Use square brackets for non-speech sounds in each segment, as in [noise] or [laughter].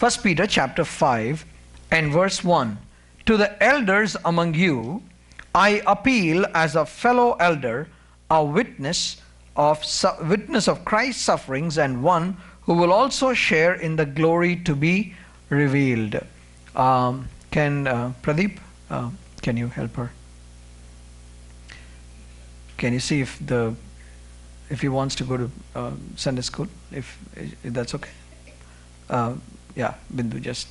1 Peter chapter 5 and verse 1. To the elders among you, I appeal as a fellow elder, a witness of witness of Christ's sufferings and one who will also share in the glory to be revealed. Um, can uh, Pradeep, uh, can you help her? Can you see if the if he wants to go to uh, Sunday school, if, if that's okay? Yeah, Bindu, just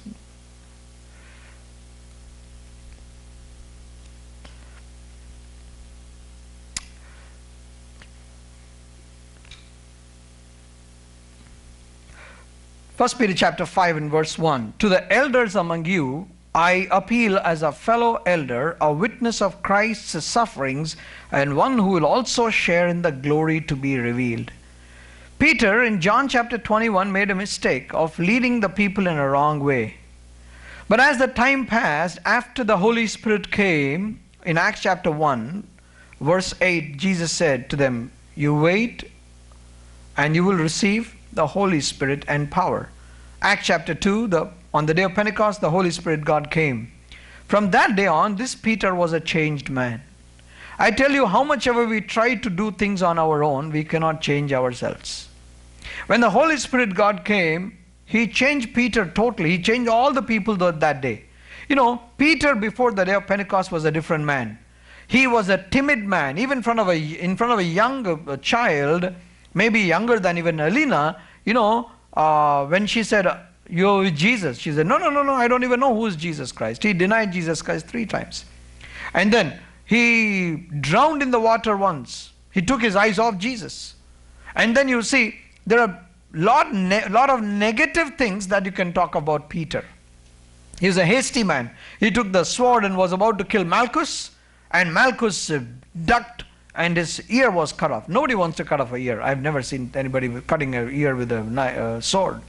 First Peter chapter 5 and verse 1. To the elders among you, I appeal as a fellow elder, a witness of Christ's sufferings, and one who will also share in the glory to be revealed. Peter in John chapter 21 made a mistake of leading the people in a wrong way. But as the time passed, after the Holy Spirit came, in Acts chapter 1, verse 8, Jesus said to them, You wait and you will receive the Holy Spirit and power. Acts chapter 2, the, on the day of Pentecost, the Holy Spirit God came. From that day on, this Peter was a changed man. I tell you, how much ever we try to do things on our own, we cannot change ourselves. When the Holy Spirit God came, he changed Peter totally. He changed all the people that day. You know, Peter before the day of Pentecost was a different man. He was a timid man. Even in front of a, in front of a young a child, maybe younger than even Alina, you know, uh, when she said, You're with Jesus, she said, No, no, no, no, I don't even know who is Jesus Christ. He denied Jesus Christ three times. And then he drowned in the water once. He took his eyes off Jesus. And then you see, there are lot, ne- lot of negative things that you can talk about Peter. He was a hasty man. He took the sword and was about to kill Malchus, and Malchus ducked and his ear was cut off. Nobody wants to cut off a ear. I've never seen anybody cutting an ear with a uh, sword.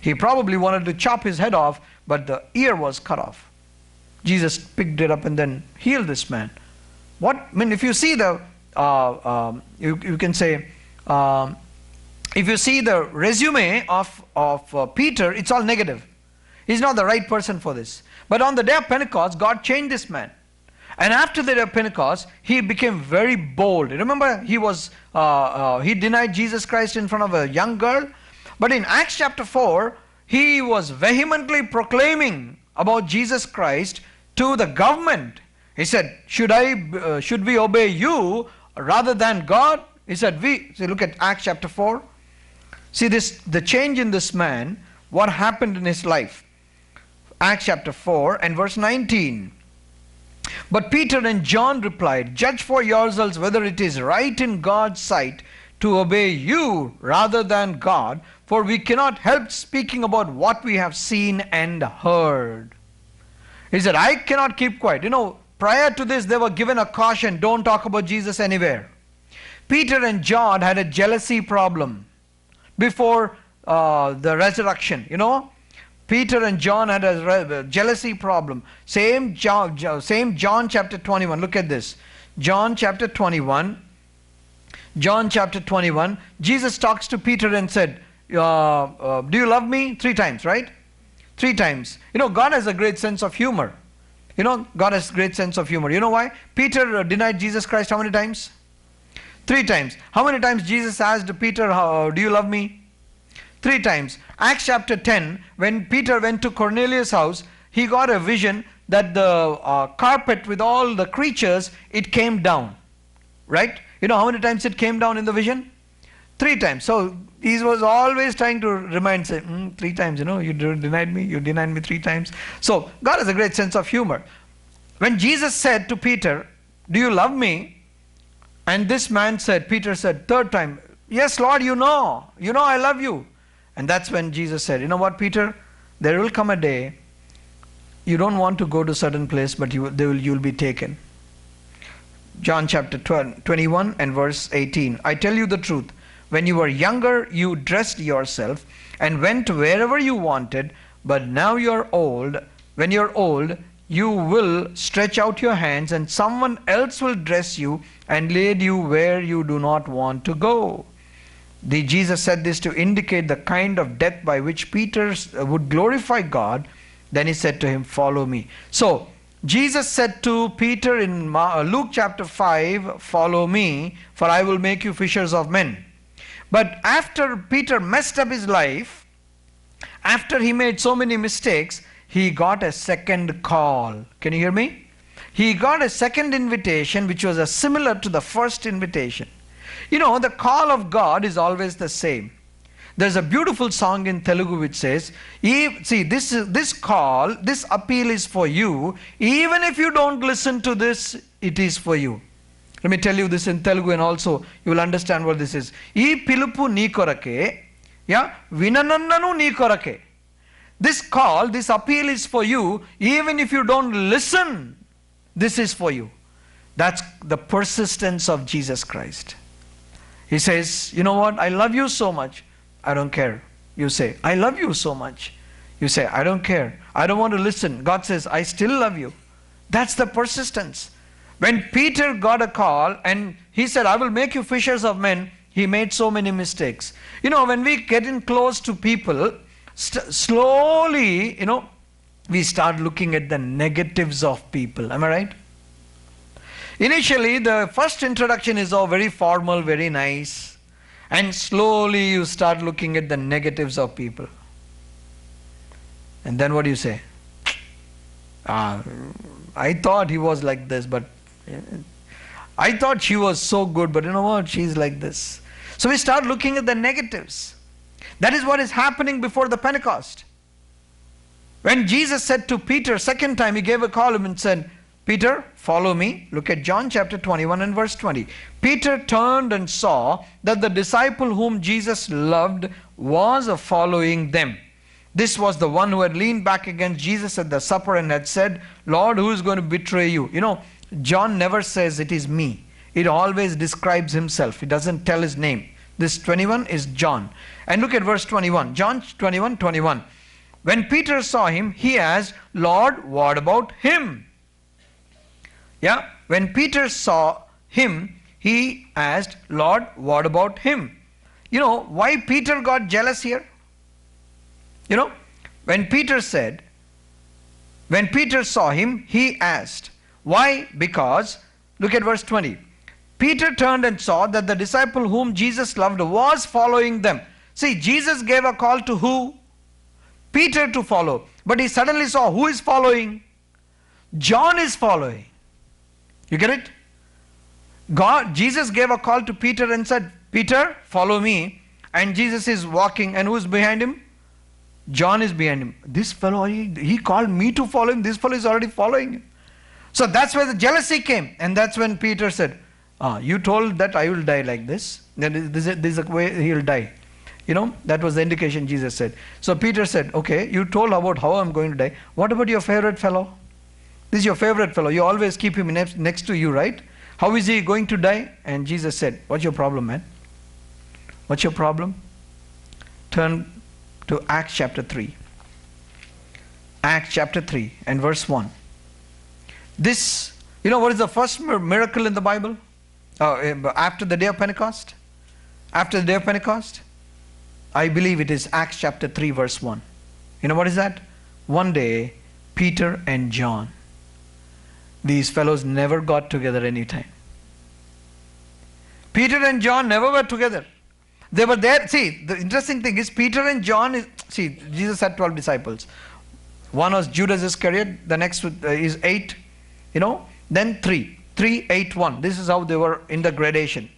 He probably wanted to chop his head off, but the ear was cut off. Jesus picked it up and then healed this man. What I mean, if you see the, uh, um, you, you can say, um, if you see the resume of of uh, Peter, it's all negative. He's not the right person for this. But on the day of Pentecost, God changed this man. And after the day of Pentecost, he became very bold. Remember, he was uh, uh, he denied Jesus Christ in front of a young girl. But in Acts chapter 4, he was vehemently proclaiming about Jesus Christ to the government. He said, "Should I uh, should we obey you rather than God?" He said, "We." See, look at Acts chapter 4. See this the change in this man, what happened in his life. Acts chapter 4 and verse 19. But Peter and John replied, Judge for yourselves whether it is right in God's sight to obey you rather than God, for we cannot help speaking about what we have seen and heard. He said, I cannot keep quiet. You know, prior to this, they were given a caution don't talk about Jesus anywhere. Peter and John had a jealousy problem before uh, the resurrection. You know, Peter and John had a jealousy problem. Same John, same John chapter 21. Look at this. John chapter 21. John chapter 21. Jesus talks to Peter and said, uh, uh, Do you love me? Three times, right? Three times. You know, God has a great sense of humor. You know, God has great sense of humor. You know why? Peter uh, denied Jesus Christ how many times? Three times. How many times Jesus asked Peter, How, Do you love me? Three times. Acts chapter 10, when Peter went to Cornelius' house, he got a vision that the uh, carpet with all the creatures, it came down. Right? You know how many times it came down in the vision? Three times. So he was always trying to remind, say, mm, three times, you know, you denied me, you denied me three times. So God has a great sense of humor. When Jesus said to Peter, Do you love me? And this man said, Peter said, third time, Yes, Lord, you know. You know I love you. And that's when Jesus said, You know what, Peter? There will come a day you don't want to go to a certain place, but you, will, you'll be taken. John chapter 12, 21 and verse 18. I tell you the truth. When you were younger, you dressed yourself and went wherever you wanted, but now you're old. When you're old, you will stretch out your hands, and someone else will dress you and lead you where you do not want to go. The, Jesus said this to indicate the kind of death by which Peter uh, would glorify God. Then he said to him, Follow me. So, Jesus said to Peter in uh, Luke chapter 5, Follow me, for I will make you fishers of men. But after Peter messed up his life, after he made so many mistakes, he got a second call. Can you hear me? He got a second invitation which was a similar to the first invitation. You know, the call of God is always the same. There's a beautiful song in Telugu which says, see, this, this call, this appeal is for you. Even if you don't listen to this, it is for you. Let me tell you this in Telugu and also you will understand what this is. E pilupu nee korake, yeah, vinanannanu nee korake. This call, this appeal is for you. Even if you don't listen, this is for you. That's the persistence of Jesus Christ. He says, You know what? I love you so much. I don't care. You say, I love you so much. You say, I don't care. I don't want to listen. God says, I still love you. That's the persistence. When Peter got a call and he said, I will make you fishers of men, he made so many mistakes. You know, when we get in close to people, st- slowly, you know, we start looking at the negatives of people. Am I right? Initially, the first introduction is all very formal, very nice and slowly you start looking at the negatives of people. And then what do you say? Ah, I thought he was like this, but I thought she was so good, but you know what? She's like this. So we start looking at the negatives. That is what is happening before the Pentecost. When Jesus said to Peter, second time, he gave a call and said, Peter, follow me. Look at John chapter 21 and verse 20. Peter turned and saw that the disciple whom Jesus loved was following them. This was the one who had leaned back against Jesus at the supper and had said, Lord, who is going to betray you? You know, John never says it is me. It always describes himself. He doesn't tell his name. This 21 is John. And look at verse 21. John 21 21. When Peter saw him, he asked, Lord, what about him? Yeah, when Peter saw him, he asked, Lord, what about him? You know, why Peter got jealous here? You know, when Peter said, when Peter saw him, he asked, Why? Because, look at verse 20. Peter turned and saw that the disciple whom Jesus loved was following them. See, Jesus gave a call to who? Peter to follow. But he suddenly saw who is following? John is following. You get it? God, Jesus gave a call to Peter and said, Peter, follow me. And Jesus is walking, and who's behind him? John is behind him. This fellow, he, he called me to follow him. This fellow is already following him. So that's where the jealousy came. And that's when Peter said, ah, You told that I will die like this. Then this, this is a way he'll die. You know, that was the indication Jesus said. So Peter said, Okay, you told about how I'm going to die. What about your favorite fellow? This is your favorite fellow. You always keep him next, next to you, right? How is he going to die? And Jesus said, What's your problem, man? What's your problem? Turn to Acts chapter 3. Acts chapter 3 and verse 1. This, you know what is the first miracle in the Bible? Uh, after the day of Pentecost? After the day of Pentecost? I believe it is Acts chapter 3, verse 1. You know what is that? One day, Peter and John these fellows never got together any time. Peter and John never were together. They were there. See, the interesting thing is Peter and John is see, Jesus had 12 disciples. One was Judas Iscariot, the next uh, is 8, you know, then 3. 3, 8, 1. This is how they were in the gradation.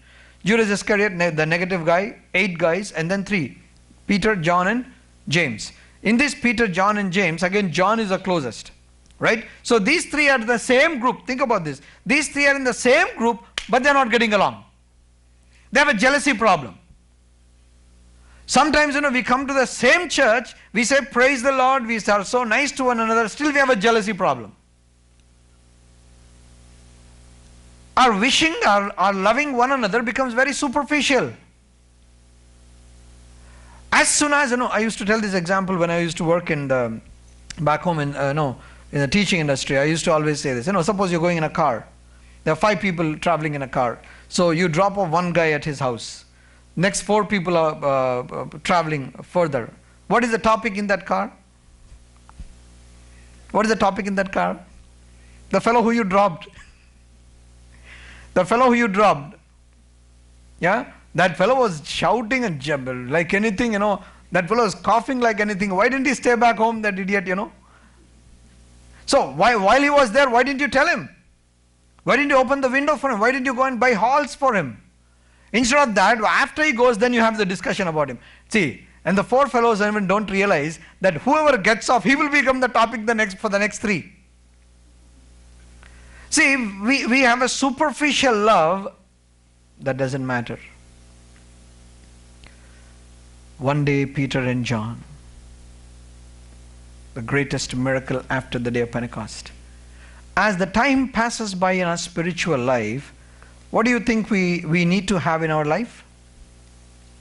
Judas Iscariot, the negative guy, 8 guys, and then 3. Peter, John, and James. In this Peter, John, and James, again, John is the closest. Right? So these three are the same group. Think about this. These three are in the same group, but they're not getting along. They have a jealousy problem. Sometimes, you know, we come to the same church, we say, Praise the Lord, we are so nice to one another, still we have a jealousy problem. Our wishing, our, our loving one another becomes very superficial. As soon as, you know, I used to tell this example when I used to work in the, back home in, uh, no, in the teaching industry, I used to always say this. You know, suppose you're going in a car. There are five people traveling in a car. So you drop off one guy at his house. Next four people are uh, uh, traveling further. What is the topic in that car? What is the topic in that car? The fellow who you dropped. [laughs] the fellow who you dropped. Yeah? That fellow was shouting and jabber like anything, you know. That fellow was coughing like anything. Why didn't he stay back home, that idiot, you know? So, why, while he was there, why didn't you tell him? Why didn't you open the window for him? Why didn't you go and buy halls for him? Instead of that, after he goes, then you have the discussion about him. See, and the four fellows even don't realize that whoever gets off, he will become the topic the next for the next three. See, we, we have a superficial love that doesn't matter. One day, Peter and John, the greatest miracle after the day of Pentecost. As the time passes by in our spiritual life, what do you think we, we need to have in our life?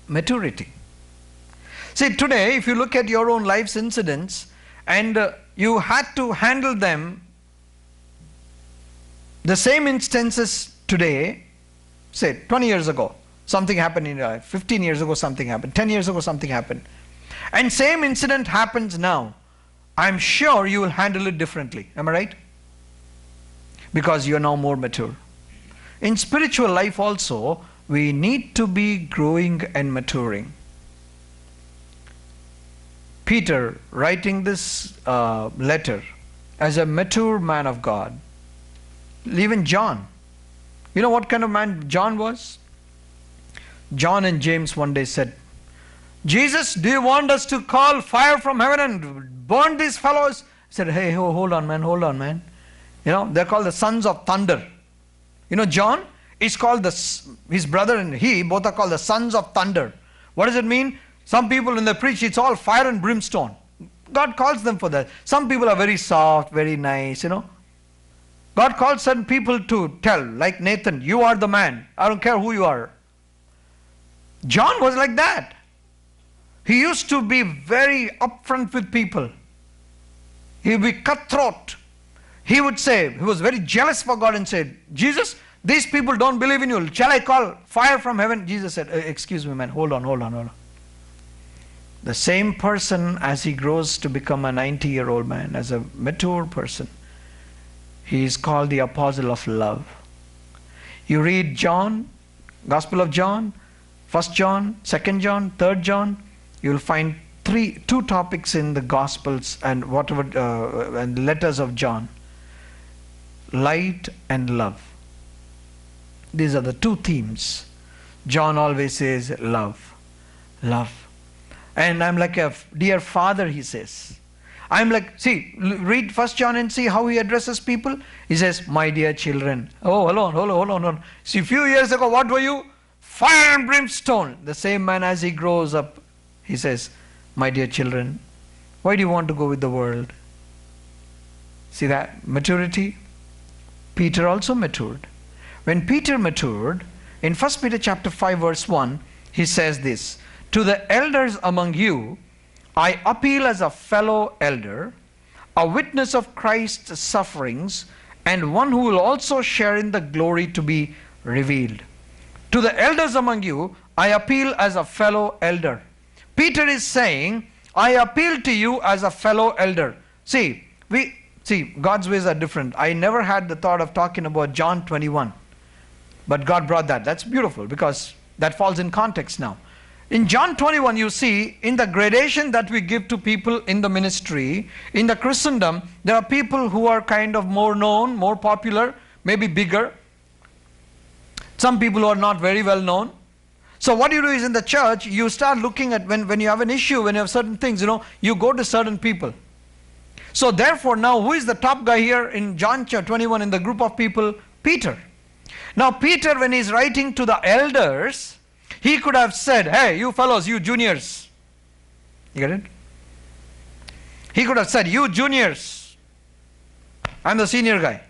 Maturity. See, today, if you look at your own life's incidents and uh, you had to handle them, the same instances today, say 20 years ago, something happened in your life, 15 years ago, something happened, 10 years ago, something happened, and same incident happens now, I'm sure you will handle it differently. Am I right? Because you are now more mature. In spiritual life, also, we need to be growing and maturing. Peter, writing this uh, letter as a mature man of God, even John, you know what kind of man John was? John and James one day said, Jesus, do you want us to call fire from heaven and burn these fellows? He said, Hey, hold on, man, hold on, man. You know, they're called the sons of thunder. You know, John is called the, his brother and he both are called the sons of thunder. What does it mean? Some people, in the preach, it's all fire and brimstone. God calls them for that. Some people are very soft, very nice, you know. God calls certain people to tell, like Nathan, you are the man. I don't care who you are. John was like that. He used to be very upfront with people. He would be cutthroat. He would say, he was very jealous for God and said, Jesus, these people don't believe in you. Shall I call fire from heaven? Jesus said, eh, Excuse me, man, hold on, hold on, hold on. The same person, as he grows to become a 90 year old man, as a mature person, he is called the apostle of love. You read John, Gospel of John, First John, Second John, Third John, you'll find three, two topics in the Gospels and whatever uh, and letters of John: light and love. These are the two themes. John always says love, love, and I'm like a dear father. He says. I'm like, see, read First John and see how he addresses people. He says, "My dear children." Oh, hold on, hold on, hold on, hold on. See, a few years ago, what were you? Fire and brimstone. The same man, as he grows up, he says, "My dear children, why do you want to go with the world?" See that maturity. Peter also matured. When Peter matured, in 1 Peter chapter 5 verse 1, he says this, "To the elders among you, I appeal as a fellow elder, a witness of Christ's sufferings, and one who will also share in the glory to be revealed. To the elders among you, I appeal as a fellow elder. Peter is saying, I appeal to you as a fellow elder. See, we see God's ways are different. I never had the thought of talking about John 21. But God brought that. That's beautiful because that falls in context now. In John 21, you see, in the gradation that we give to people in the ministry, in the Christendom, there are people who are kind of more known, more popular, maybe bigger. Some people who are not very well known. So, what you do is in the church, you start looking at when, when you have an issue, when you have certain things, you know, you go to certain people. So, therefore, now who is the top guy here in John 21 in the group of people? Peter. Now, Peter, when he's writing to the elders, he could have said, Hey, you fellows, you juniors. You get it? He could have said, You juniors, I'm the senior guy.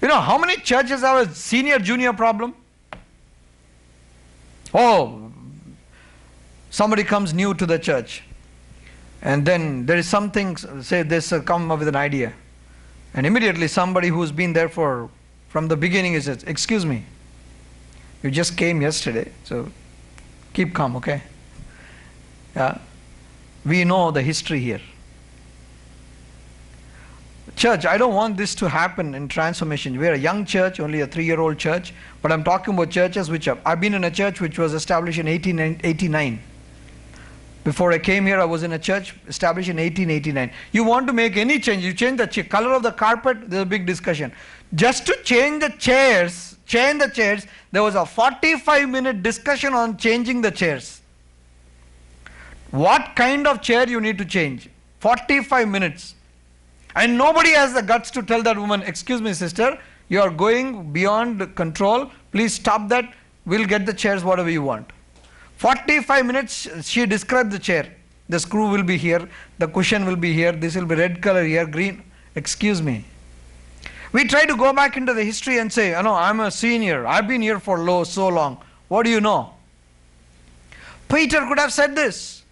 You know how many churches have a senior junior problem? Oh, somebody comes new to the church, and then there is something, say, this uh, come up with an idea, and immediately somebody who's been there for from the beginning is, Excuse me, You just came yesterday, so keep calm, okay? Yeah. We know the history here. Church, I don't want this to happen in transformation. We're a young church, only a three year old church, but I'm talking about churches which have. I've been in a church which was established in 1889. Before I came here, I was in a church established in 1889. You want to make any change, you change the color of the carpet, there's a big discussion. Just to change the chairs, change the chairs, there was a 45 minute discussion on changing the chairs. What kind of chair you need to change? 45 minutes. And nobody has the guts to tell that woman, Excuse me, sister, you are going beyond control. Please stop that. We'll get the chairs whatever you want. 45 minutes she described the chair. The screw will be here, the cushion will be here, this will be red color here, green. Excuse me. We try to go back into the history and say, you know, I'm a senior, I've been here for low, so long. What do you know? Peter could have said this.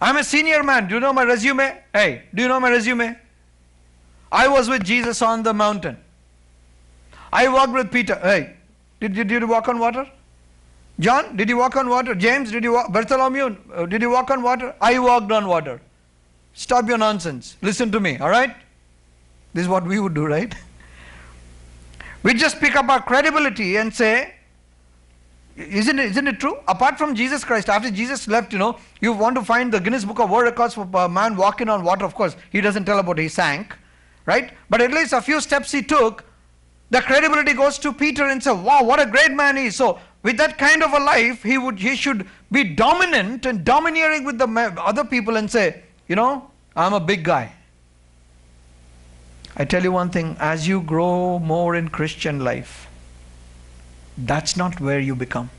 I'm a senior man. Do you know my resume? Hey, do you know my resume? I was with Jesus on the mountain. I walked with Peter. Hey, did, did you walk on water? John, did you walk on water? James, did you walk? Bartholomew, uh, did you walk on water? I walked on water. Stop your nonsense. Listen to me, all right? This is what we would do, right? [laughs] We just pick up our credibility and say, isn't it, isn't it true? Apart from Jesus Christ, after Jesus left, you know, you want to find the Guinness Book of World Records for a man walking on water. Of course, he doesn't tell about he sank, right? But at least a few steps he took, the credibility goes to Peter and say, wow, what a great man he is. So with that kind of a life, he would he should be dominant and domineering with the other people and say, you know, I'm a big guy. I tell you one thing, as you grow more in Christian life, that's not where you become.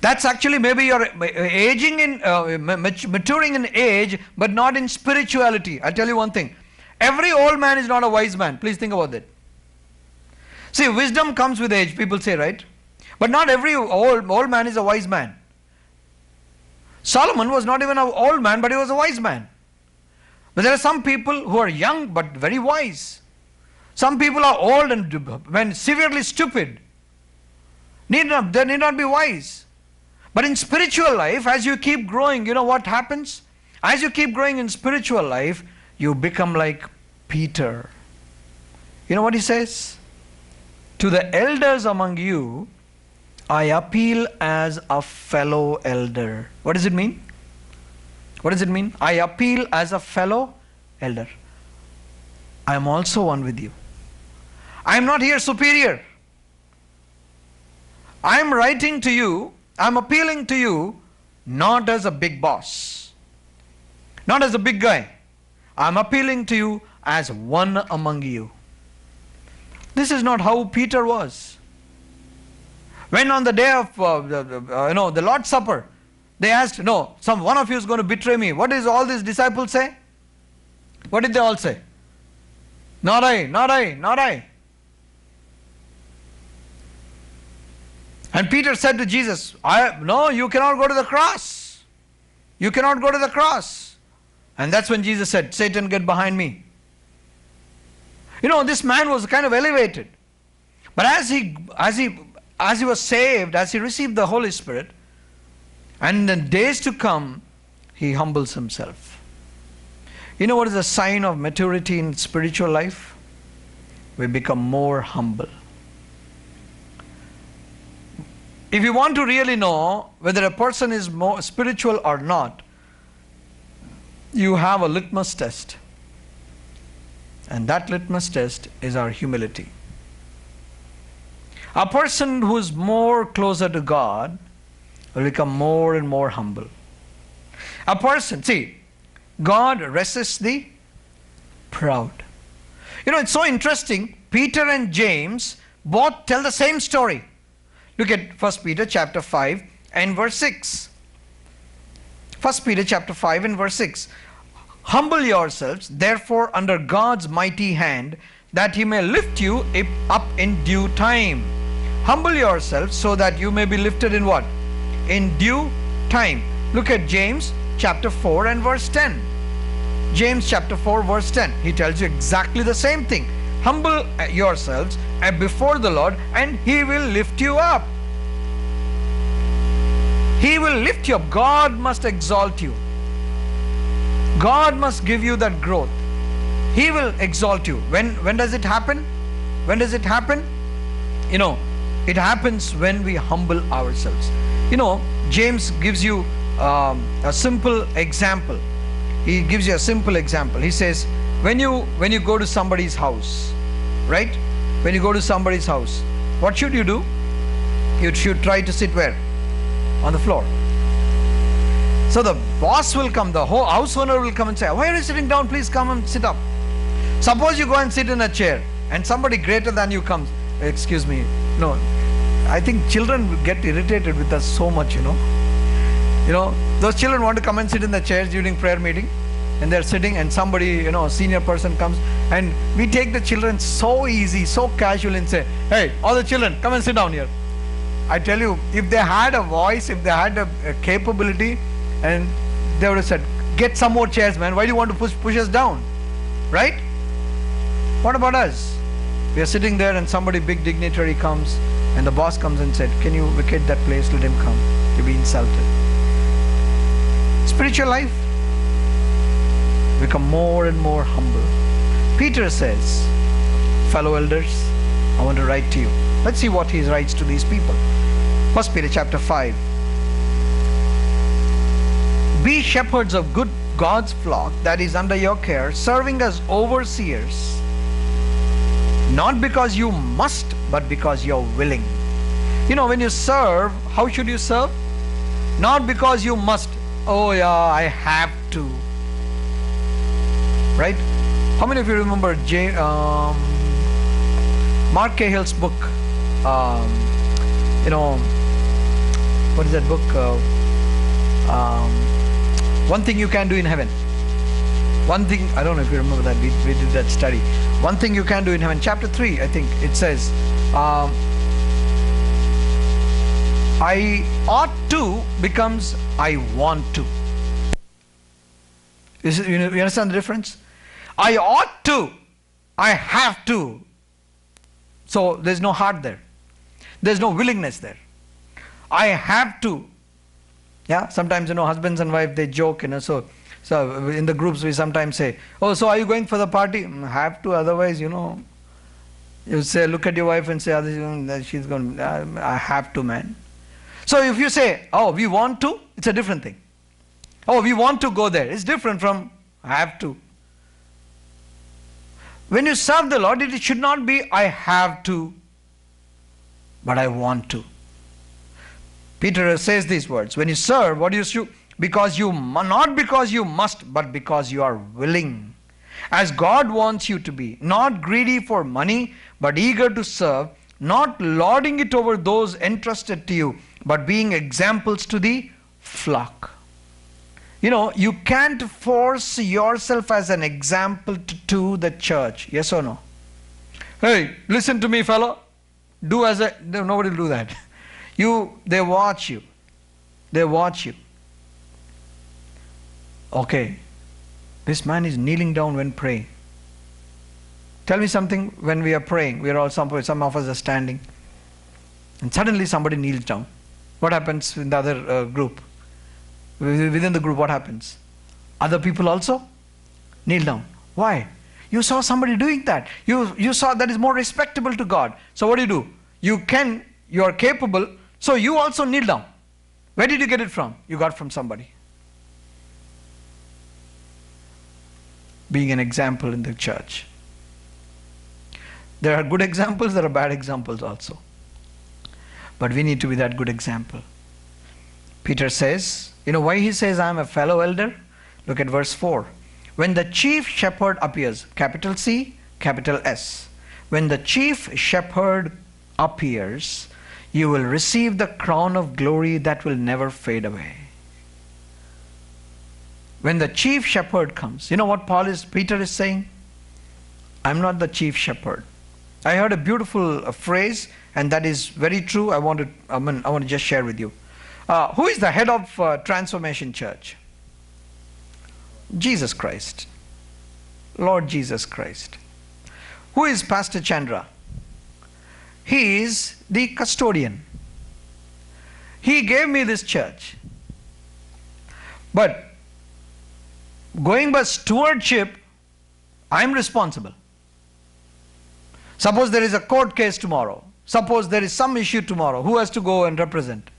That's actually maybe you're aging in, uh, maturing in age, but not in spirituality. i tell you one thing. Every old man is not a wise man. Please think about that. See, wisdom comes with age, people say, right? But not every old, old man is a wise man. Solomon was not even an old man, but he was a wise man. But there are some people who are young but very wise. Some people are old and when severely stupid. Need not, they need not be wise. But in spiritual life, as you keep growing, you know what happens? As you keep growing in spiritual life, you become like Peter. You know what he says? To the elders among you, I appeal as a fellow elder. What does it mean? What does it mean? I appeal as a fellow elder. I am also one with you. I am not here superior. I am writing to you, I am appealing to you not as a big boss, not as a big guy. I am appealing to you as one among you. This is not how Peter was. When on the day of uh, the, uh, you know the Lord's Supper, they asked, No, some one of you is going to betray me. What does all these disciples say? What did they all say? Not I, not I, not I. And Peter said to Jesus, I, No, you cannot go to the cross. You cannot go to the cross. And that's when Jesus said, Satan, get behind me. You know, this man was kind of elevated. But as he, as he, as he was saved, as he received the Holy Spirit, and in days to come, he humbles himself. You know what is a sign of maturity in spiritual life? We become more humble. If you want to really know whether a person is more spiritual or not, you have a litmus test. And that litmus test is our humility. A person who is more closer to God will become more and more humble. A person, see, God resists the proud. You know, it's so interesting. Peter and James both tell the same story. Look at 1 Peter chapter 5 and verse 6. 1 Peter chapter 5 and verse 6. Humble yourselves, therefore, under God's mighty hand, that he may lift you up in due time. Humble yourselves so that you may be lifted in what? in due time. Look at James chapter 4 and verse 10. James chapter 4 verse 10. He tells you exactly the same thing. Humble yourselves before the Lord, and He will lift you up. He will lift you up. God must exalt you. God must give you that growth. He will exalt you. When when does it happen? When does it happen? You know, it happens when we humble ourselves. You know, James gives you um, a simple example. He gives you a simple example. He says, when you when you go to somebody's house, right? When you go to somebody's house, what should you do? You should try to sit where? On the floor. So the boss will come, the whole house owner will come and say, Why are you sitting down? Please come and sit up. Suppose you go and sit in a chair and somebody greater than you comes. Excuse me. No. I think children get irritated with us so much, you know. You know, those children want to come and sit in the chairs during prayer meeting and they're sitting and somebody, you know, senior person comes and we take the children so easy, so casual and say, Hey, all the children, come and sit down here. I tell you, if they had a voice, if they had a, a capability, and they would have said, Get some more chairs, man. Why do you want to push, push us down? Right? What about us? We are sitting there and somebody big dignitary comes and the boss comes and said, Can you vacate that place? Let him come. You'll be insulted. Spiritual life become more and more humble. Peter says, Fellow elders, I want to write to you. Let's see what he writes to these people. First Peter chapter 5. Be shepherds of good God's flock that is under your care, serving as overseers, not because you must, but because you're willing. You know, when you serve, how should you serve? Not because you must. Oh, yeah, I have to. Right? How many of you remember J, um, Mark Cahill's book? Um, you know, what is that book? Uh, um, one thing you can do in heaven. One thing, I don't know if you remember that, we, we did that study. One thing you can do in heaven. Chapter 3, I think it says, um, I ought to becomes I want to. Is it, you understand the difference? I ought to, I have to. So there's no heart there. There's no willingness there. I have to, yeah, sometimes you know husbands and wife they joke, you know. So, so in the groups we sometimes say, "Oh, so are you going for the party?" Mm, have to, otherwise, you know. You say, look at your wife and say, oh, she's going. I have to, man. So if you say, "Oh, we want to," it's a different thing. Oh, we want to go there. It's different from "I have to." When you serve the Lord, it should not be "I have to," but "I want to." Peter says these words when you serve, what do you do? Because you, not because you must, but because you are willing. As God wants you to be, not greedy for money, but eager to serve, not lording it over those entrusted to you, but being examples to the flock. You know, you can't force yourself as an example to, to the church. Yes or no? Hey, listen to me, fellow. Do as a. Nobody will do that. [laughs] You, they watch you. They watch you. Okay, this man is kneeling down when praying. Tell me something when we are praying. We are all some, some of us are standing, and suddenly somebody kneels down. What happens in the other uh, group? Within the group, what happens? Other people also kneel down. Why? You saw somebody doing that. You, you saw that is more respectable to God. So what do you do? You can, you are capable so you also kneel down. Where did you get it from? You got from somebody. Being an example in the church. There are good examples, there are bad examples also. But we need to be that good example. Peter says, you know why he says, I am a fellow elder? Look at verse 4. When the chief shepherd appears, capital C, capital S. When the chief shepherd appears, you will receive the crown of glory that will never fade away. When the chief shepherd comes, you know what Paul is, Peter is saying? I'm not the chief shepherd. I heard a beautiful uh, phrase, and that is very true. I want to, I, mean, I want to just share with you. Uh, who is the head of uh, Transformation Church? Jesus Christ. Lord Jesus Christ. Who is Pastor Chandra? He is the custodian. He gave me this church. But going by stewardship, I'm responsible. Suppose there is a court case tomorrow. Suppose there is some issue tomorrow. Who has to go and represent?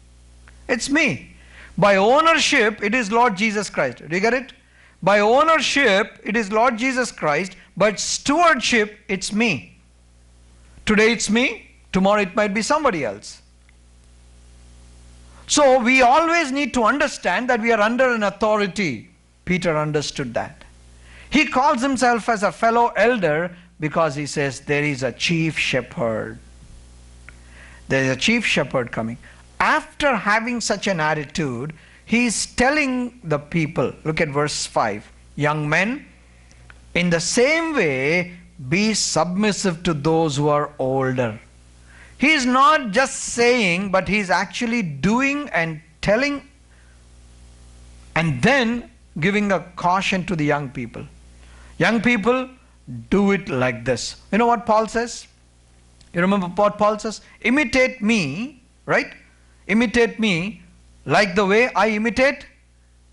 It's me. By ownership, it is Lord Jesus Christ. Do you get it? By ownership, it is Lord Jesus Christ. But stewardship, it's me. Today it's me. Tomorrow it might be somebody else. So we always need to understand that we are under an authority. Peter understood that. He calls himself as a fellow elder because he says there is a chief shepherd. There is a chief shepherd coming. After having such an attitude, he is telling the people, look at verse 5 Young men, in the same way, be submissive to those who are older. He is not just saying, but he is actually doing and telling and then giving a caution to the young people. Young people, do it like this. You know what Paul says? You remember what Paul says? Imitate me, right? Imitate me like the way I imitate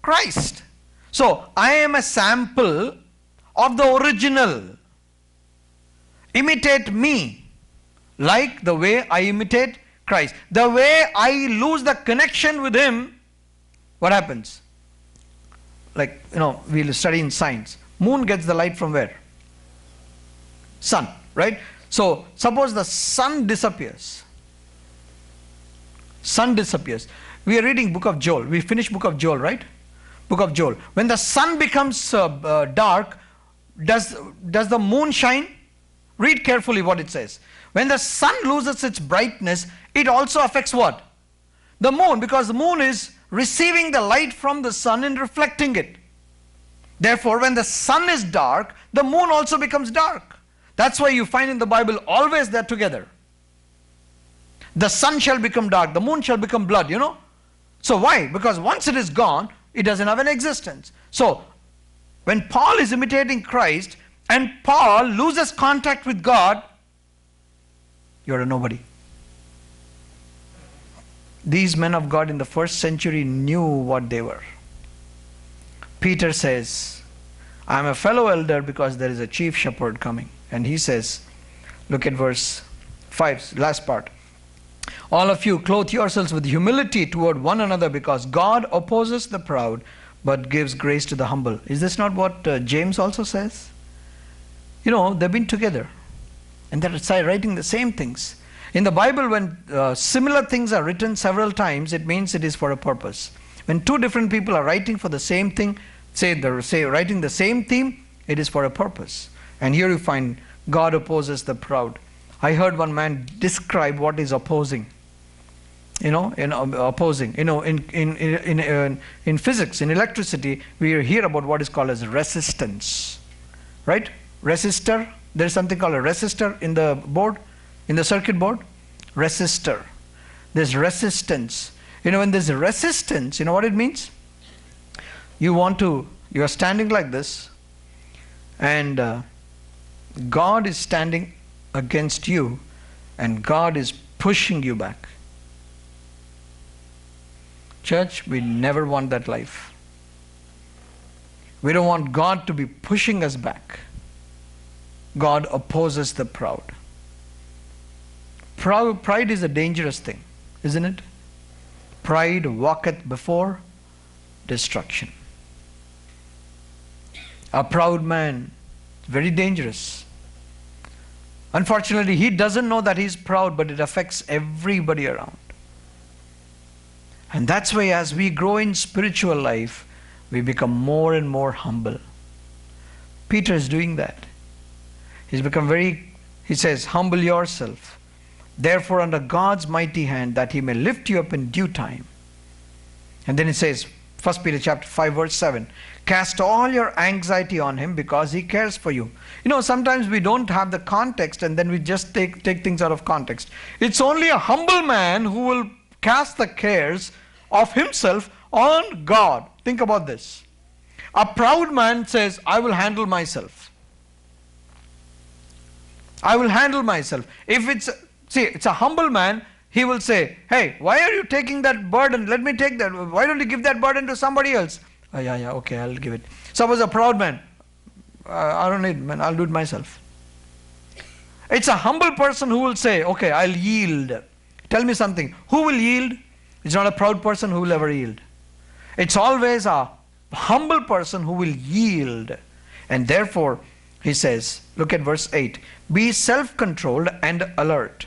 Christ. So I am a sample of the original. Imitate me like the way I imitate Christ. The way I lose the connection with Him, what happens? Like, you know, we'll study in science. Moon gets the light from where? Sun, right? So, suppose the sun disappears. Sun disappears. We are reading book of Joel. We finished book of Joel, right? Book of Joel. When the sun becomes uh, uh, dark, does, does the moon shine? Read carefully what it says. When the sun loses its brightness, it also affects what? The moon, because the moon is receiving the light from the sun and reflecting it. Therefore, when the sun is dark, the moon also becomes dark. That's why you find in the Bible always they're together. The sun shall become dark, the moon shall become blood, you know. So why? Because once it is gone, it doesn't have an existence. So when Paul is imitating Christ and Paul loses contact with God, you're a nobody. These men of God in the first century knew what they were. Peter says, I'm a fellow elder because there is a chief shepherd coming. And he says, look at verse 5, last part. All of you clothe yourselves with humility toward one another because God opposes the proud but gives grace to the humble. Is this not what uh, James also says? You know, they've been together and they're writing the same things. In the Bible, when uh, similar things are written several times, it means it is for a purpose. When two different people are writing for the same thing, say they're say, writing the same theme, it is for a purpose. And here you find God opposes the proud. I heard one man describe what is opposing. You know, in uh, opposing. You know, in in in in, uh, in physics, in electricity, we hear about what is called as resistance, right? Resistor. There is something called a resistor in the board, in the circuit board. Resistor. There's resistance. You know, when there's resistance, you know what it means? You want to. You are standing like this, and uh, God is standing against you and God is pushing you back. Church, we never want that life. We don't want God to be pushing us back. God opposes the proud. Pride is a dangerous thing, isn't it? Pride walketh before destruction. A proud man, very dangerous. Unfortunately, he doesn't know that he's proud, but it affects everybody around. And that's why, as we grow in spiritual life, we become more and more humble. Peter is doing that. He's become very, he says, humble yourself, therefore, under God's mighty hand, that he may lift you up in due time. And then he says, 1 Peter chapter 5, verse 7, cast all your anxiety on him because he cares for you. You know, sometimes we don't have the context and then we just take, take things out of context. It's only a humble man who will cast the cares of himself on God. Think about this. A proud man says, I will handle myself. I will handle myself. If it's, see, it's a humble man, he will say, Hey, why are you taking that burden? Let me take that. Why don't you give that burden to somebody else? Oh, yeah, yeah, okay, I'll give it. Suppose a proud man, uh, I don't need, man, I'll do it myself. It's a humble person who will say, Okay, I'll yield. Tell me something. Who will yield? It's not a proud person who will ever yield. It's always a humble person who will yield. And therefore, he says, look at verse 8 Be self controlled and alert.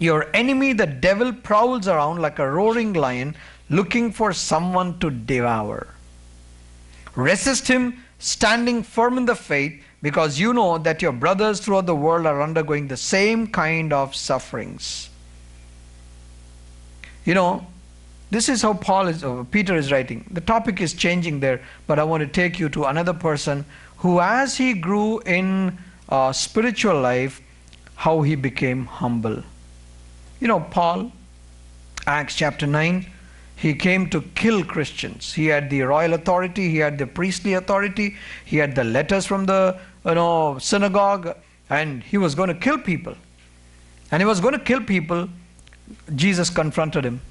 Your enemy, the devil, prowls around like a roaring lion looking for someone to devour. Resist him, standing firm in the faith, because you know that your brothers throughout the world are undergoing the same kind of sufferings. You know, this is how Paul is, uh, Peter is writing. The topic is changing there, but I want to take you to another person who, as he grew in uh, spiritual life, how he became humble. You know, Paul, Acts chapter 9, he came to kill Christians. He had the royal authority, he had the priestly authority, he had the letters from the you know, synagogue, and he was going to kill people. And he was going to kill people. Jesus confronted him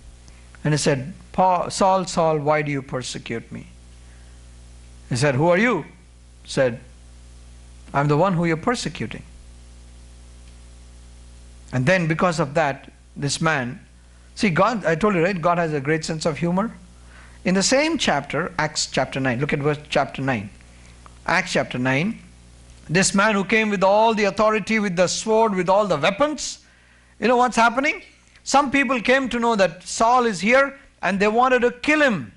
and he said, Paul, Saul, Saul, why do you persecute me? He said, Who are you? Said, I'm the one who you're persecuting. And then because of that, this man, see, God, I told you, right? God has a great sense of humor. In the same chapter, Acts chapter 9, look at verse chapter 9. Acts chapter 9, this man who came with all the authority, with the sword, with all the weapons, you know what's happening? Some people came to know that Saul is here and they wanted to kill him.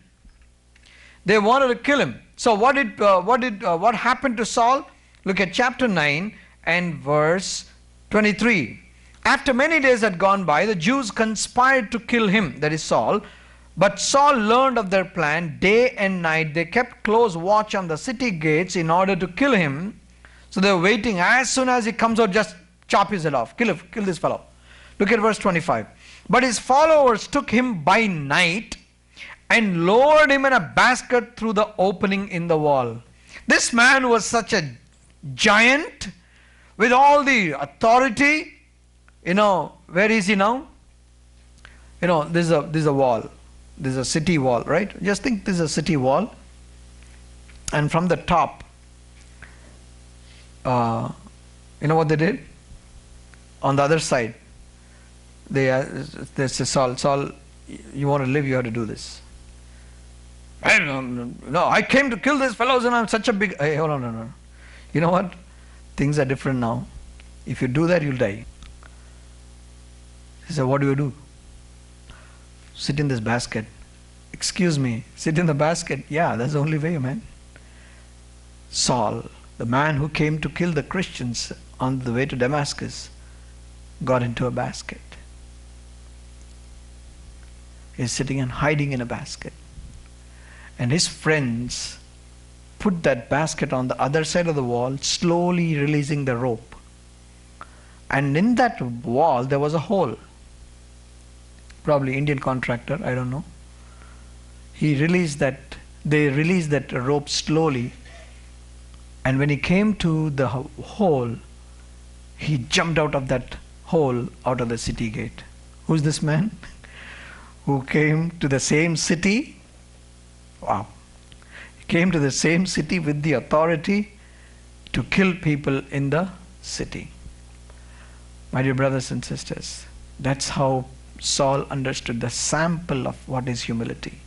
They wanted to kill him. So what did uh, what did uh, what happened to Saul? Look at chapter 9 and verse 23. After many days had gone by, the Jews conspired to kill him, that is Saul. But Saul learned of their plan day and night. They kept close watch on the city gates in order to kill him. So they were waiting. As soon as he comes out, just chop his head off. Kill, him, kill this fellow. Look at verse 25. But his followers took him by night and lowered him in a basket through the opening in the wall. This man was such a giant with all the authority. You know, where is he now? You know, this is a this is a wall. This is a city wall, right? Just think this is a city wall. And from the top, uh, you know what they did? On the other side, they, uh, they say, Saul, Saul, you want to live, you have to do this. I don't, no, I came to kill these fellows and I'm such a big. Hey, hold on, no, no. You know what? Things are different now. If you do that, you'll die. He said, What do you do? Sit in this basket. Excuse me, sit in the basket. Yeah, that's the only way, man. Saul, the man who came to kill the Christians on the way to Damascus, got into a basket He's sitting and hiding in a basket. And his friends put that basket on the other side of the wall, slowly releasing the rope. And in that wall, there was a hole. Probably Indian contractor, I don't know. He released that, they released that rope slowly. And when he came to the hole, he jumped out of that hole out of the city gate. Who's this man? [laughs] who came to the same city. Wow. He came to the same city with the authority to kill people in the city. My dear brothers and sisters, that's how Saul understood the sample of what is humility.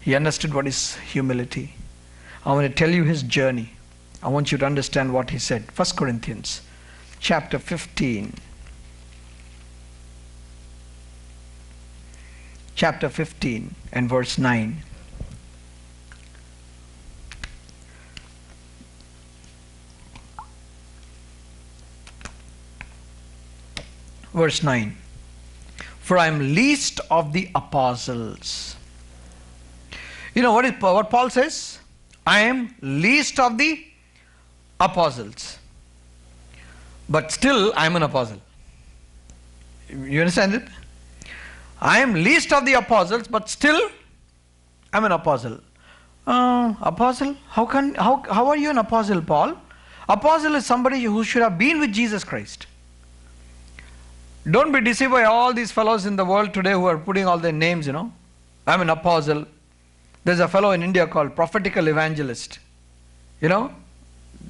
He understood what is humility. I want to tell you his journey. I want you to understand what he said. 1 Corinthians chapter 15. Chapter 15 and verse 9. Verse 9 For I am least of the apostles. You know what, is, what Paul says? I am least of the apostles. But still, I am an apostle. You understand it? I am least of the apostles, but still I'm an apostle. Uh, apostle? How can how how are you an apostle, Paul? Apostle is somebody who should have been with Jesus Christ. Don't be deceived by all these fellows in the world today who are putting all their names, you know. I'm an apostle. There's a fellow in India called prophetical evangelist. You know,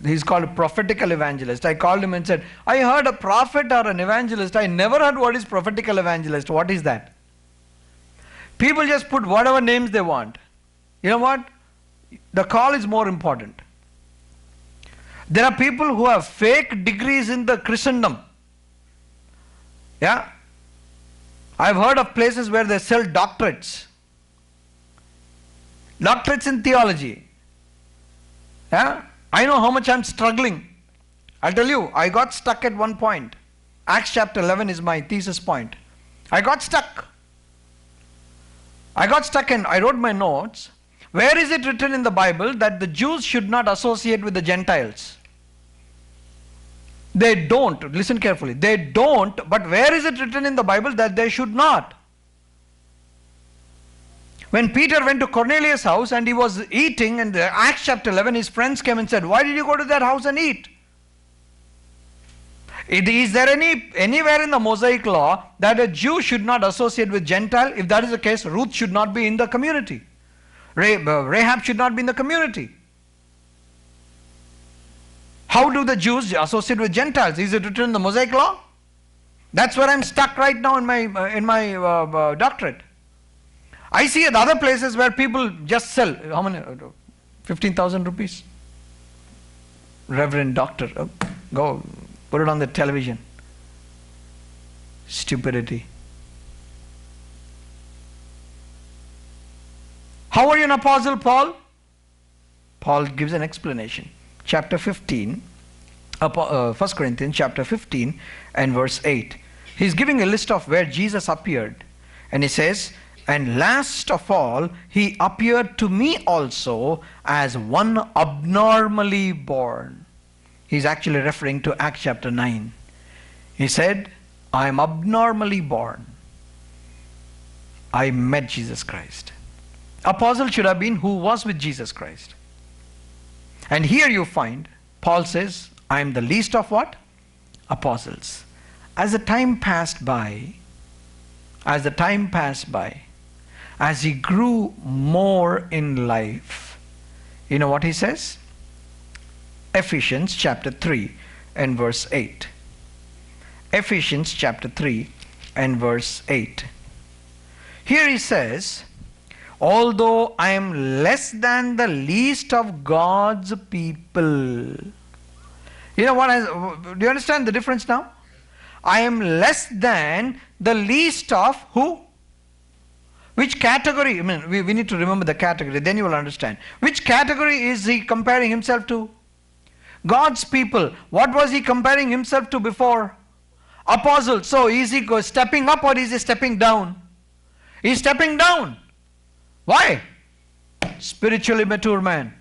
he's called a prophetical evangelist. I called him and said, I heard a prophet or an evangelist. I never heard what is prophetical evangelist. What is that? People just put whatever names they want. You know what? The call is more important. There are people who have fake degrees in the Christendom. Yeah? I've heard of places where they sell doctorates. Doctorates in theology. Yeah? I know how much I'm struggling. I'll tell you, I got stuck at one point. Acts chapter 11 is my thesis point. I got stuck. I got stuck and I wrote my notes. Where is it written in the Bible that the Jews should not associate with the Gentiles? They don't. Listen carefully. They don't, but where is it written in the Bible that they should not? When Peter went to Cornelius' house and he was eating, in Acts chapter 11, his friends came and said, Why did you go to that house and eat? Is there any anywhere in the Mosaic law that a Jew should not associate with Gentile? If that is the case, Ruth should not be in the community. Uh, Rahab should not be in the community. How do the Jews associate with Gentiles? Is it written in the Mosaic law? That's where I'm stuck right now in my, uh, in my uh, uh, doctorate. I see at other places where people just sell, how many? Uh, 15,000 rupees. Reverend doctor, oh, go put it on the television. Stupidity. How are you an apostle, Paul? Paul gives an explanation chapter 15, uh, 1 Corinthians chapter 15 and verse 8. He's giving a list of where Jesus appeared. And he says, And last of all, he appeared to me also as one abnormally born. He's actually referring to Acts chapter 9. He said, I am abnormally born. I met Jesus Christ. Apostle should have been who was with Jesus Christ. And here you find, Paul says, I am the least of what? Apostles. As the time passed by, as the time passed by, as he grew more in life, you know what he says? Ephesians chapter 3 and verse 8. Ephesians chapter 3 and verse 8. Here he says, although I am less than the least of God's people. You know what? I, do you understand the difference now? I am less than the least of who? Which category? I mean, we, we need to remember the category, then you will understand. Which category is he comparing himself to? God's people. What was he comparing himself to before? Apostle. So is he stepping up or is he stepping down? He's stepping down. Why? Spiritually mature man.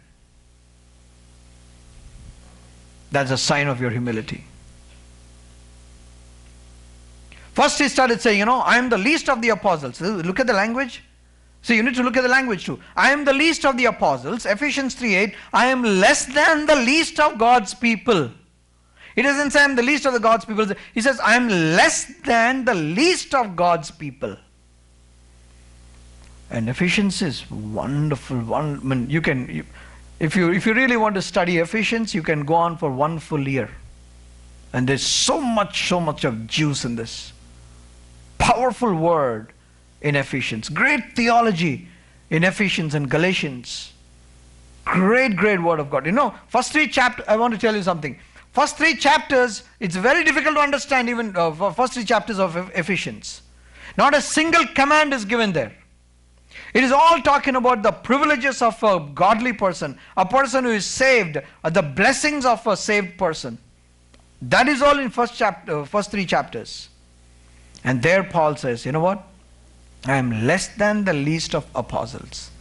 That's a sign of your humility. First he started saying, you know, I am the least of the apostles. Look at the language. See, you need to look at the language too. I am the least of the apostles. Ephesians 3.8, I am less than the least of God's people. He doesn't say I am the least of the God's people. He says I am less than the least of God's people. And Ephesians is wonderful. One, I mean, you can, you, if you if you really want to study Ephesians, you can go on for one full year. And there's so much, so much of juice in this. Powerful word in Ephesians. Great theology in Ephesians and Galatians. Great, great word of God. You know, first three chapters, I want to tell you something. First three chapters, it's very difficult to understand even uh, first three chapters of Ephesians. Not a single command is given there. It is all talking about the privileges of a godly person, a person who is saved, uh, the blessings of a saved person. That is all in first chapter, uh, first three chapters. And there Paul says, you know what? I am less than the least of apostles.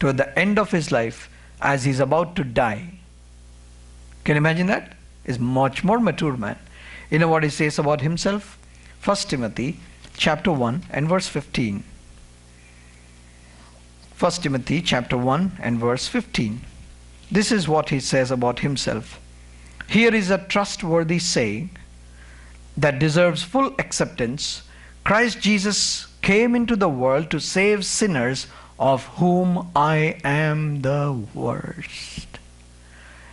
To the end of his life, as he's about to die. Can you imagine that? Is much more mature man. You know what he says about himself? First Timothy chapter 1 and verse 15. 1 Timothy chapter 1 and verse 15. This is what he says about himself. Here is a trustworthy saying that deserves full acceptance. Christ Jesus came into the world to save sinners, of whom I am the worst.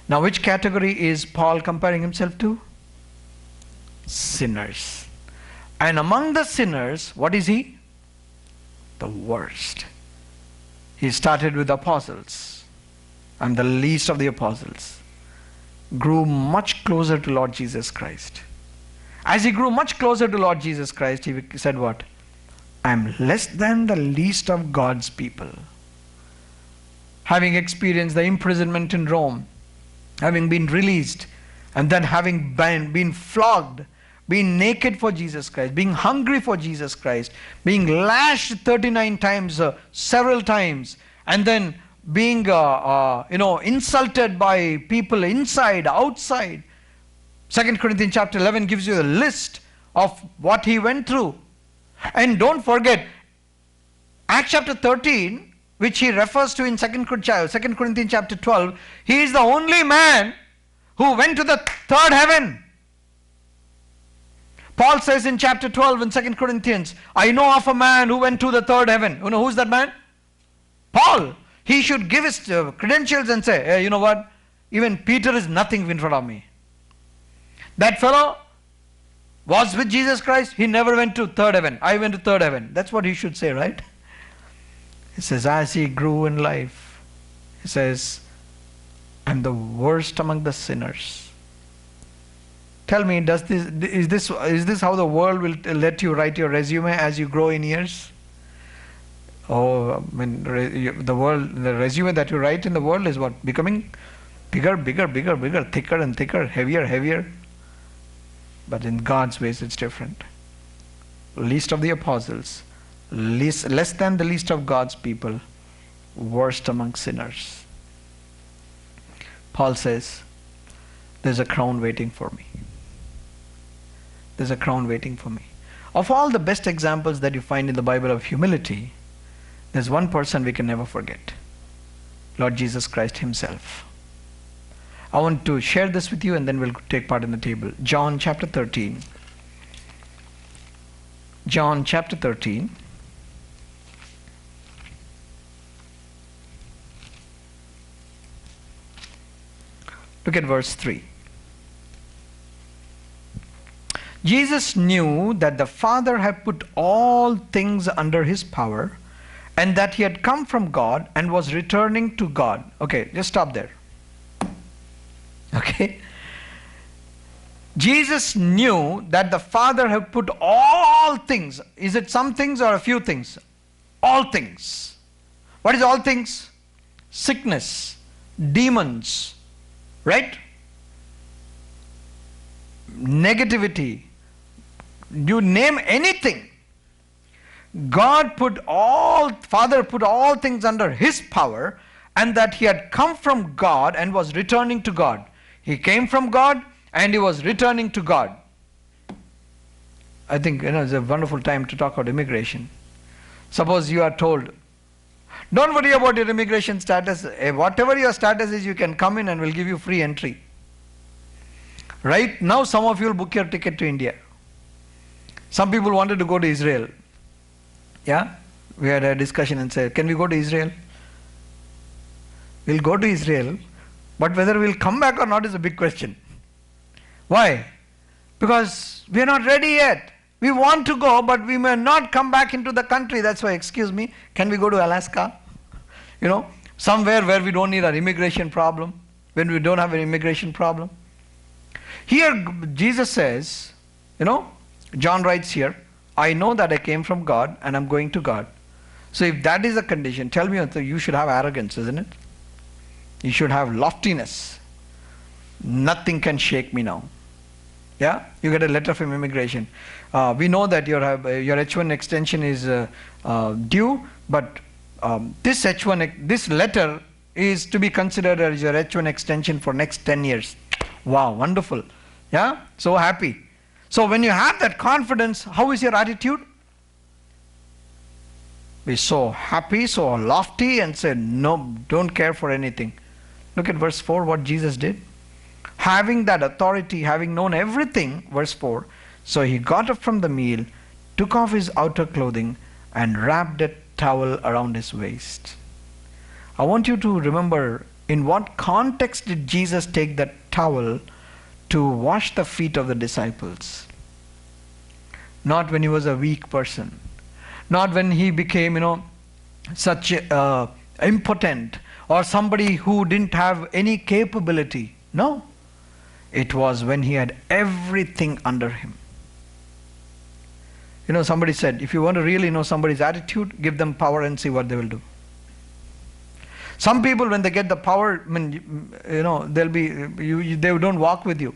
Now, which category is Paul comparing himself to? Sinners. And among the sinners, what is he? The worst. He started with apostles. I'm the least of the apostles. Grew much closer to Lord Jesus Christ. As he grew much closer to Lord Jesus Christ, he said, What? I'm less than the least of God's people. Having experienced the imprisonment in Rome, having been released, and then having been, been flogged, being naked for Jesus Christ, being hungry for Jesus Christ, being lashed 39 times, uh, several times, and then being, uh, uh, you know, insulted by people inside, outside. Second Corinthians chapter 11 gives you a list of what he went through. And don't forget, Acts chapter 13, which he refers to in Second Corinthians chapter 12, he is the only man who went to the third heaven. Paul says in chapter 12 in 2 Corinthians, I know of a man who went to the third heaven. You know who's that man? Paul. He should give his uh, credentials and say, hey, you know what? Even Peter is nothing in front of me. That fellow was with Jesus Christ. He never went to third heaven. I went to third heaven. That's what he should say, right? He says, as he grew in life, he says, I'm the worst among the sinners. Tell me, does this is this is this how the world will let you write your resume as you grow in years? Oh, I mean, the world, the resume that you write in the world is what becoming bigger, bigger, bigger, bigger, thicker and thicker, heavier, heavier. But in God's ways, it's different. Least of the apostles, least, less than the least of God's people, worst among sinners. Paul says, There's a crown waiting for me there's a crown waiting for me. Of all the best examples that you find in the Bible of humility, there's one person we can never forget Lord Jesus Christ Himself. I want to share this with you and then we'll take part in the table. John chapter 13. John chapter 13. Look at verse 3. Jesus knew that the Father had put all things under his power and that he had come from God and was returning to God. Okay, just stop there. Okay? Jesus knew that the Father had put all things. Is it some things or a few things? All things. What is all things? Sickness, demons, right? Negativity, you name anything. God put all, Father put all things under His power, and that He had come from God and was returning to God. He came from God and He was returning to God. I think you know it's a wonderful time to talk about immigration. Suppose you are told, don't worry about your immigration status. Eh, whatever your status is, you can come in and we'll give you free entry. Right now, some of you will book your ticket to India. Some people wanted to go to Israel. Yeah? We had a discussion and said, Can we go to Israel? We'll go to Israel, but whether we'll come back or not is a big question. Why? Because we are not ready yet. We want to go, but we may not come back into the country. That's why, excuse me, can we go to Alaska? [laughs] You know, somewhere where we don't need an immigration problem, when we don't have an immigration problem. Here, Jesus says, you know, John writes here, I know that I came from God and I'm going to God. So if that is the condition, tell me you should have arrogance, isn't it? You should have loftiness. Nothing can shake me now. Yeah, you get a letter from immigration. Uh, we know that your uh, your H1 extension is uh, uh, due, but um, this H1 this letter is to be considered as your H1 extension for next 10 years. Wow, wonderful. Yeah, so happy. So when you have that confidence, how is your attitude? Be so happy, so lofty, and say, No, don't care for anything. Look at verse 4, what Jesus did. having that authority, having known everything, verse 4, so he got up from the meal, took off his outer clothing, and wrapped a towel around his waist. I want you to remember in what context did Jesus take that towel to wash the feet of the disciples? Not when he was a weak person, not when he became, you know, such uh, impotent or somebody who didn't have any capability. No. It was when he had everything under him. You know, somebody said, if you want to really know somebody's attitude, give them power and see what they will do. Some people, when they get the power, I mean, you know, they'll be, you, you, they don't walk with you.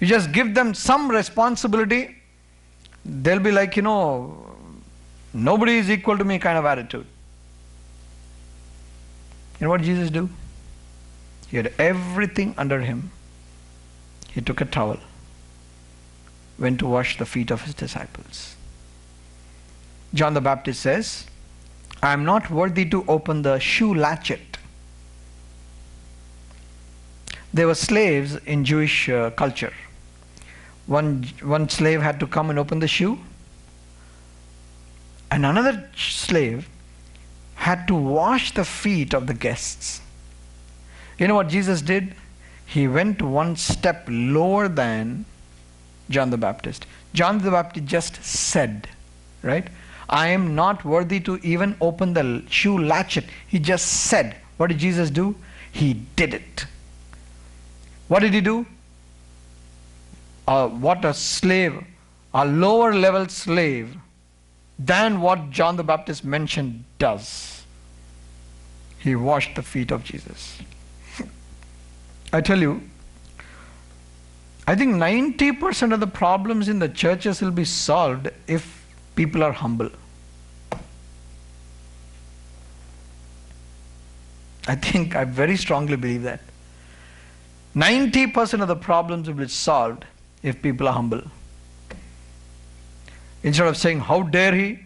You just give them some responsibility, they'll be like, you know, nobody is equal to me kind of attitude. Know what Jesus do? He had everything under him. He took a towel, went to wash the feet of his disciples. John the Baptist says, I am not worthy to open the shoe latchet. There were slaves in Jewish uh, culture. One, one slave had to come and open the shoe, and another slave had to wash the feet of the guests. You know what Jesus did? He went one step lower than John the Baptist. John the Baptist just said, right? I am not worthy to even open the shoe latchet. He just said. What did Jesus do? He did it. What did he do? Uh, what a slave, a lower level slave than what John the Baptist mentioned does. He washed the feet of Jesus. [laughs] I tell you, I think 90% of the problems in the churches will be solved if people are humble. I think, I very strongly believe that. 90% of the problems will be solved if people are humble. Instead of saying, How dare he?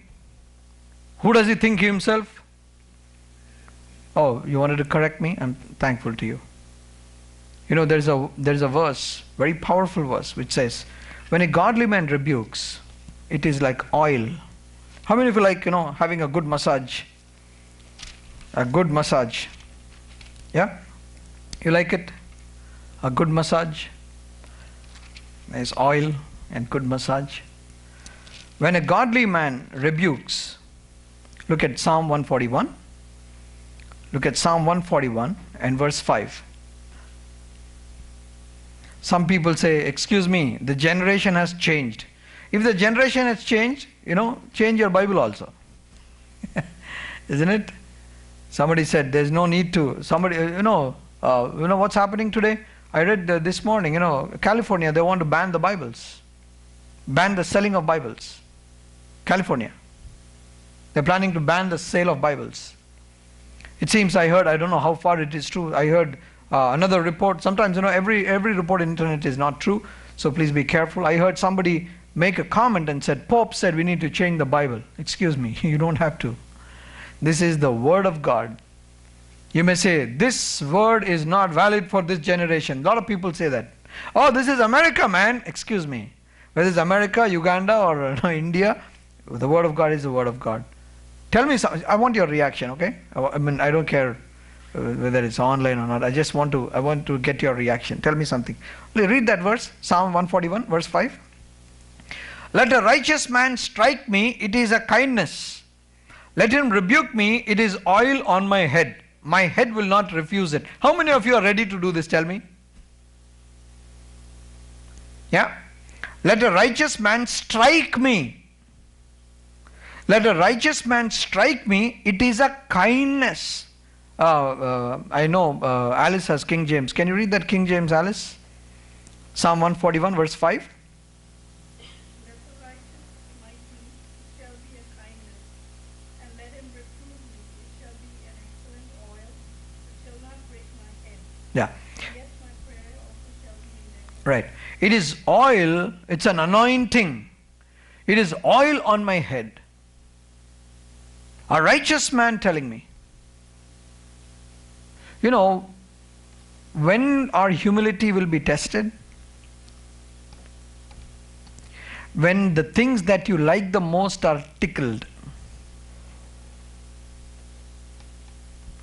Who does he think himself? Oh, you wanted to correct me? I'm thankful to you. You know, there's a, there's a verse, very powerful verse, which says, When a godly man rebukes, it is like oil. How many of you like, you know, having a good massage? A good massage. Yeah? You like it? A good massage? Nice oil and good massage. When a godly man rebukes, look at Psalm 141. Look at Psalm 141 and verse 5. Some people say, Excuse me, the generation has changed. If the generation has changed, you know, change your Bible also. [laughs] Isn't it? Somebody said there's no need to. Somebody, you know, uh, you know what's happening today? I read uh, this morning, you know, California, they want to ban the Bibles, ban the selling of Bibles. California. They're planning to ban the sale of Bibles. It seems I heard, I don't know how far it is true, I heard uh, another report. Sometimes, you know, every, every report in internet is not true, so please be careful. I heard somebody make a comment and said, Pope said we need to change the Bible. Excuse me, [laughs] you don't have to. This is the Word of God. You may say, this word is not valid for this generation. A lot of people say that. Oh, this is America, man. Excuse me. Whether it's America, Uganda, or [laughs] India, the Word of God is the Word of God. Tell me something. I want your reaction, okay? I mean, I don't care uh, whether it's online or not. I just want to, I want to get your reaction. Tell me something. Read that verse, Psalm 141, verse 5. Let a righteous man strike me, it is a kindness. Let him rebuke me, it is oil on my head. My head will not refuse it. How many of you are ready to do this? Tell me. Yeah? Let a righteous man strike me. Let a righteous man strike me, it is a kindness. Uh, uh, I know uh, Alice has King James. Can you read that King James, Alice? Psalm 141, verse 5. Yeah. Right. It is oil, it's an anointing. It is oil on my head. A righteous man telling me. You know, when our humility will be tested? When the things that you like the most are tickled.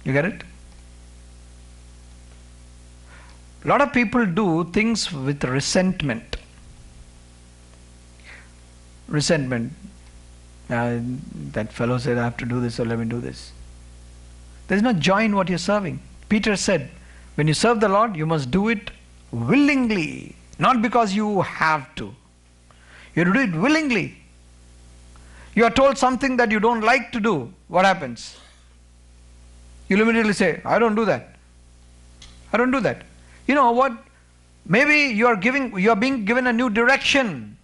You get it? A lot of people do things with resentment. Resentment. Uh, that fellow said, I have to do this, so let me do this. There's no joy in what you're serving. Peter said, when you serve the Lord, you must do it willingly, not because you have to. You do it willingly. You are told something that you don't like to do. What happens? You'll immediately say, I don't do that. I don't do that. You know what? Maybe you are giving you are being given a new direction.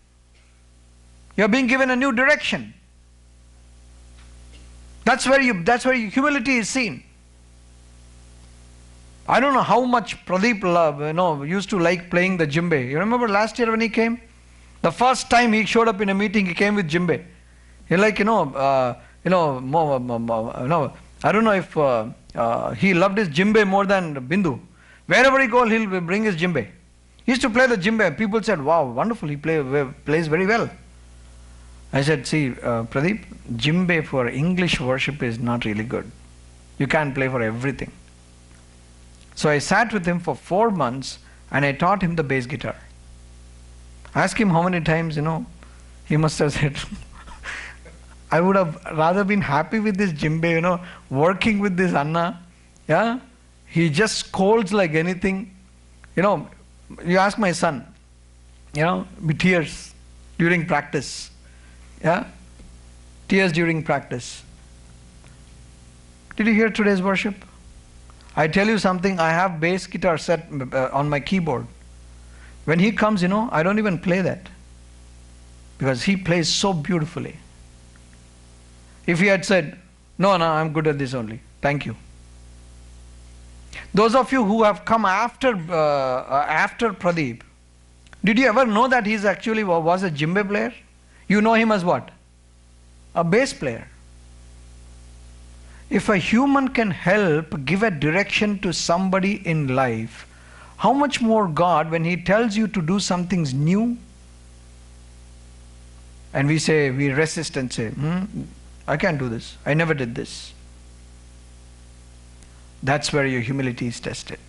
You are being given a new direction. That's where you that's where humility is seen. I don't know how much Pradeep love, you know, used to like playing the djembe. You remember last year when he came? The first time he showed up in a meeting, he came with djembe. He like, you know, uh, you know, more, more, more, I don't know if uh, uh, he loved his djembe more than Bindu. Wherever he goes, he'll bring his djembe. He used to play the djembe. People said, wow, wonderful, he play, plays very well. I said, see, uh, Pradeep, djembe for English worship is not really good. You can't play for everything. So I sat with him for four months and I taught him the bass guitar. Ask him how many times, you know, he must have [laughs] said, I would have rather been happy with this djembe, you know, working with this Anna. Yeah? He just scolds like anything. You know, you ask my son, you know, with tears during practice. Yeah? Tears during practice. Did you hear today's worship? I tell you something, I have bass guitar set uh, on my keyboard. When he comes, you know, I don't even play that. Because he plays so beautifully. If he had said, No, no, I'm good at this only. Thank you. Those of you who have come after uh, uh, after Pradeep, did you ever know that he's actually was a djembe player? You know him as what? A bass player. If a human can help give a direction to somebody in life, how much more God when He tells you to do something new? And we say, we resist and say, hmm, I can't do this. I never did this. That's where your humility is tested.